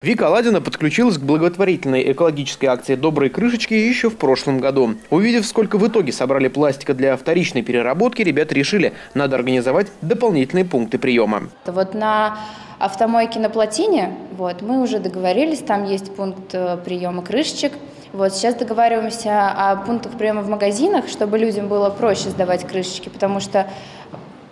Вика Ладина подключилась к благотворительной экологической акции «Добрые крышечки» еще в прошлом году. Увидев, сколько в итоге собрали пластика для вторичной переработки, ребята решили, надо организовать дополнительные пункты приема. Вот на автомойке на плотине вот, мы уже договорились, там есть пункт э, приема крышечек. Вот, сейчас договариваемся о пунктах приема в магазинах, чтобы людям было проще сдавать крышечки, потому что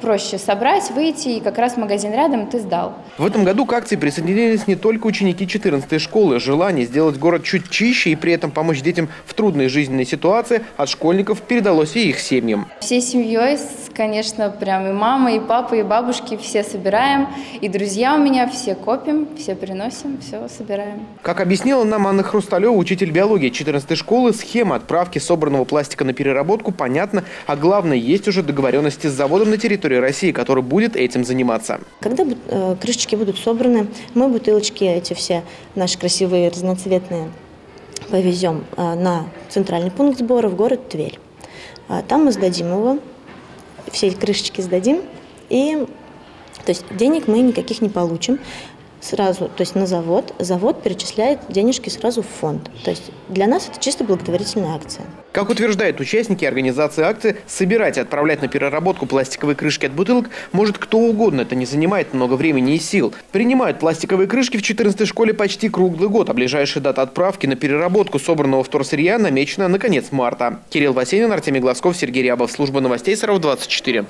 проще собрать, выйти, и как раз магазин рядом ты сдал. В этом году к акции присоединились не только ученики 14-й школы. Желание сделать город чуть чище и при этом помочь детям в трудной жизненной ситуации от школьников передалось и их семьям. Всей семьей, конечно, прям и мама, и папа, и бабушки все собираем, и друзья у меня все копим, все приносим, все собираем. Как объяснила нам Анна Хрусталева, учитель биологии 14-й школы, схема отправки собранного пластика на переработку понятна, а главное, есть уже договоренности с заводом на территории России, который будет этим заниматься. Когда э, крышечки будут собраны, мы бутылочки эти все, наши красивые разноцветные, повезем э, на центральный пункт сбора в город Тверь. А там мы сдадим его, все крышечки сдадим, и то есть денег мы никаких не получим сразу, то есть на завод, завод перечисляет денежки сразу в фонд. То есть для нас это чисто благотворительная акция. Как утверждают участники организации акции, собирать и отправлять на переработку пластиковые крышки от бутылок может кто угодно. Это не занимает много времени и сил. Принимают пластиковые крышки в 14 школе почти круглый год, а ближайшая дата отправки на переработку собранного вторсырья намечена на конец марта. Кирилл Васенин, Артемий Глазков, Сергей Рябов. Служба новостей Саров 24.